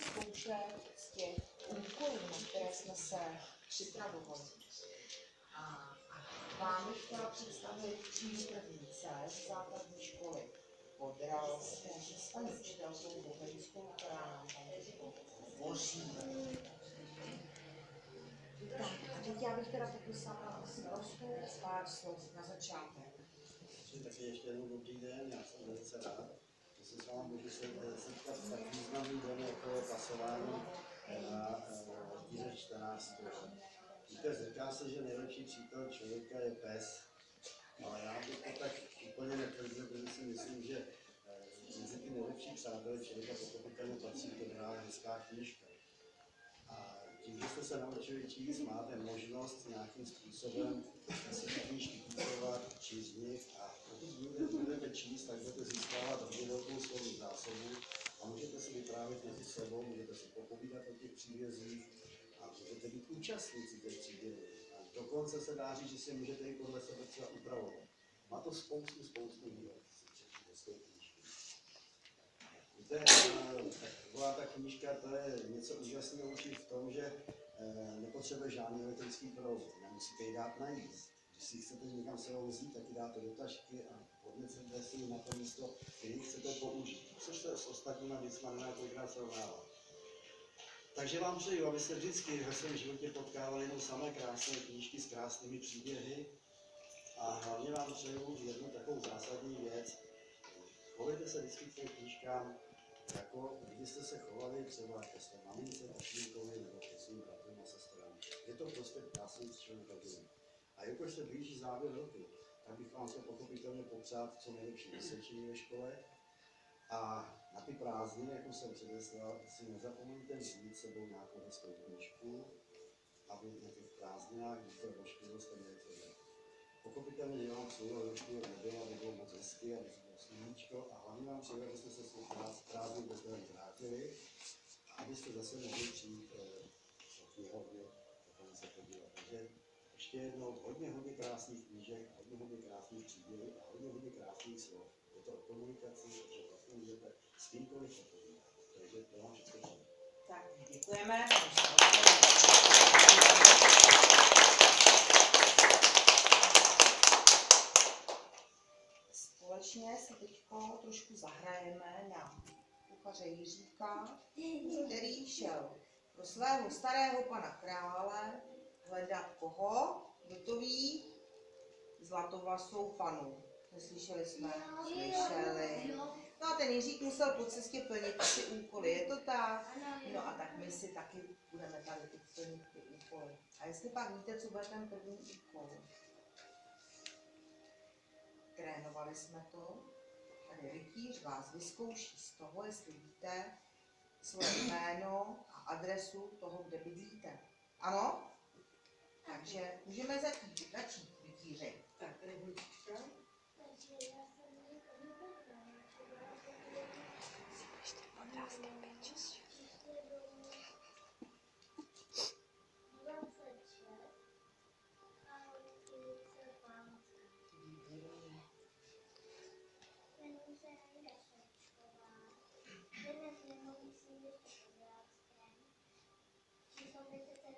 zkoušet z těch úkolů, na které jsme se připravovali. A vám bych chtěla představit třídu první C z základní školy. Podral s paní učitelkou Bohemskou, která nám tam hovoří. Tak, a teď já bych teda popisala starostu pár slov na začátek. Taky ještě jednou dobrý den, já jsem velice rád, že se s vámi můžu se- setkat v tak významný den, jako je pasování na díře 14. Víte, říká se, že nejlepší přítel člověka je pes, ale já bych to tak úplně netvrdil, protože si myslím, že eh, mezi ty nejlepší přátelé člověka pochopitelně patří dobrá hezká knížka. Tím, že jste se naučili číst, máte možnost nějakým způsobem si ty knížky kupovat, číst z nich a pokud budete, budete číst, tak budete získávat hodně velkou slovní zásobu a můžete si vyprávět mezi sebou, můžete si popovídat o těch příbězích a můžete být účastníci těch příběhů. A dokonce se dá říct, že si můžete i podle sebe třeba upravovat. Má to spoustu, spoustu výhod, si přečíst z té knížky. Víte, eh, taková ta knížka, to je něco úžasného učit v tom, že eh, nepotřebuje žádný elektrický provoz, nemusíte ji dát najít. Když si chcete někam sebou vzít, tak ji dáte do tašky a odnesete si na to místo, ji chcete použít. Což se s ostatníma věcmi nedá kolikrát srovnávat. Takže vám přeju, abyste vždycky ve svém životě potkávali jenom samé krásné knížky s krásnými příběhy a hlavně vám přeju jednu takovou zásadní věc. Chovejte se vždycky k těm knížkám, jako kdybyste se chovali třeba ke své mamince, tatínkovi nebo ke svým bratrům a sestrám. Je to prostě krásný člověk rodiny. A jakož se blíží závěr roku, tak bych vám chtěl pochopitelně popřát co nejlepší vysvědčení ve škole. A na ty prázdniny, jako jsem předeslal, si nezapomeňte vzít sebou nějakou hezkou knížku, aby na těch prázdninách, když jste do školy, jste měli co dělat. Pochopitelně dělám přeju, aby aby bylo moc hezky, aby bylo sluníčko a hlavně vám přeju, abyste se z těch prác- prázdnin bez zdraví vrátili a abyste zase mohli přijít do knihovny, potom se podívat. Takže ještě jednou hodně, hodně krásných knížek, hodně, hodně krásných příběhů a hodně, hodně krásných slov. Je to o komunikaci, že vlastně můžete s kýmkoliv se povídat. Takže to vám všechno přeji. Tak, děkujeme. Svého starého pana krále hledat koho? Kdo to ví? Zlatovlasou panu. Neslyšeli jsme? Slyšeli. No a ten Jiřík musel po cestě plnit ty úkoly, je to tak? No a tak my si taky budeme tady plnit ty úkoly. A jestli pak víte, co bude ten první úkol? Trénovali jsme to. Tady rytíř vás vyzkouší z toho, jestli víte svoje jméno a adresu toho, kde bydlíte. Ano? Takže můžeme začít, začít rytíři. Tak, tady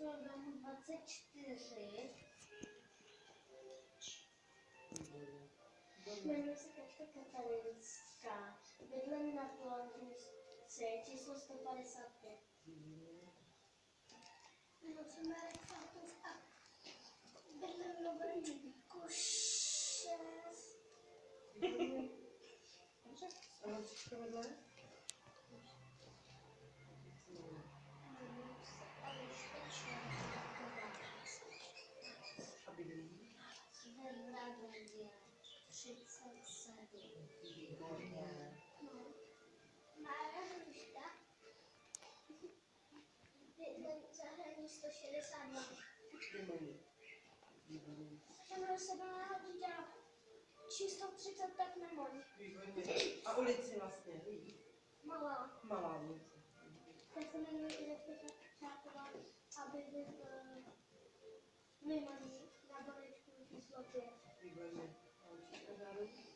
Číslo domu 24. Výborně. Jmenuji se Kačka Katalinská, bydlím na Plantince, číslo 155. Výborně. Jmenuji se Marek Faltov a bydlím 37. Výborně. No. Mára Hruška. Zahraničí 162. Výborně. Výborně. Jsem rozsedaná dítě. Číslo 35 nemám. Výborně. A ulici vlastně, víš? Malá. Malá ulice. Já se jmenuji Ivetka Čáková a bydlím v Mimoní na Borečku číslo 5. Výborně. A určitě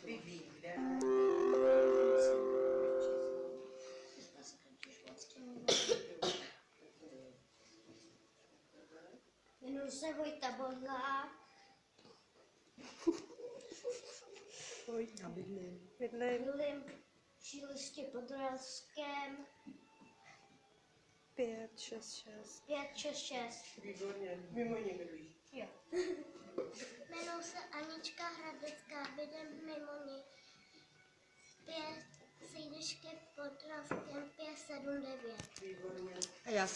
A kde ulici? Bydlí kde? Jmenuji se Vojta Bodlák. Já bydlím. Bydlím. Bydlím v Šílišti pod Ralskem. 5, 6, 6. 5, 6, 6. Výborně. Mimo ně bydlíš. Pod Ralskem 579. Výborně. A já